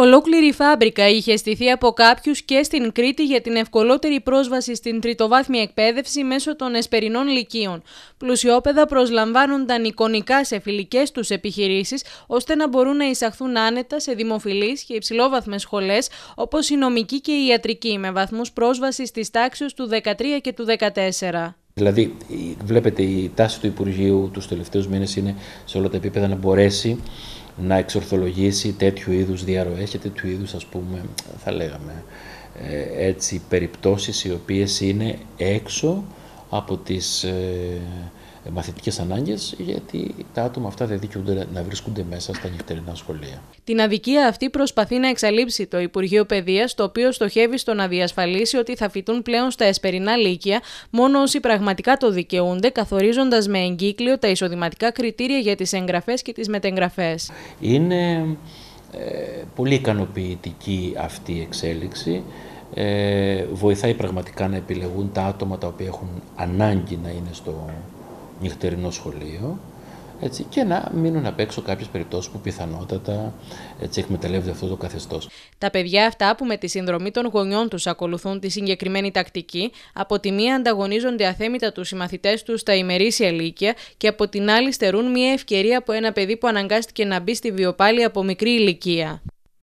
Ολόκληρη φάμπρικα είχε στηθεί από κάποιους και στην Κρήτη για την ευκολότερη πρόσβαση στην τριτοβάθμια εκπαίδευση μέσω των εσπερινών λυκείων. Πλουσιόπεδα προσλαμβάνονταν εικονικά σε φιλικές τους επιχειρήσεις, ώστε να μπορούν να εισαχθούν άνετα σε δημοφιλείς και υψηλόβαθμες σχολές, όπως η νομική και η ιατρική, με βαθμούς πρόσβασης της τάξης του 13 και του 14. Δηλαδή, βλέπετε, η τάση του Υπουργείου τους τελευταίους μήνες είναι σε όλα τα επίπεδα να μπορέσει να εξορθολογήσει τέτοιου είδους διαρροές και τέτοιου είδους ας πούμε θα λέγαμε ε, έτσι περιπτώσεις οι οποίες είναι έξω από τις ε, μαθητικές ανάγκες γιατί τα άτομα αυτά δεν δικαιούνται να βρίσκονται μέσα στα νυχτερινά σχολεία. Την αδικία αυτή προσπαθεί να εξαλείψει το Υπουργείο Παιδείας, το οποίο στοχεύει στο να διασφαλίσει ότι θα φοιτούν πλέον στα εσπερινά λύκεια μόνο όσοι πραγματικά το δικαιούνται, καθορίζοντας με εγκύκλιο τα εισοδηματικά κριτήρια για τις εγγραφές και τις μετεγγραφές. Είναι ε, πολύ ικανοποιητική αυτή η εξέλιξη. Ε, βοηθάει πραγματικά να επιλεγούν τα άτομα τα οποία έχουν ανάγκη να είναι στο νυχτερινό σχολείο έτσι, και να μείνουν απ' έξω κάποιες περιπτώσεις που πιθανότατα έτσι, εκμεταλλεύονται αυτό το καθεστώς. Τα παιδιά αυτά που με τη συνδρομή των γονιών τους ακολουθούν τη συγκεκριμένη τακτική, από τη μία ανταγωνίζονται αθέμητα τους συμμαθητές τους στα ημερήσια λύκεια και από την άλλη στερούν μια ευκαιρία από ένα παιδί που αναγκάστηκε να μπει στη βιοπάλη από μικρή ηλικία.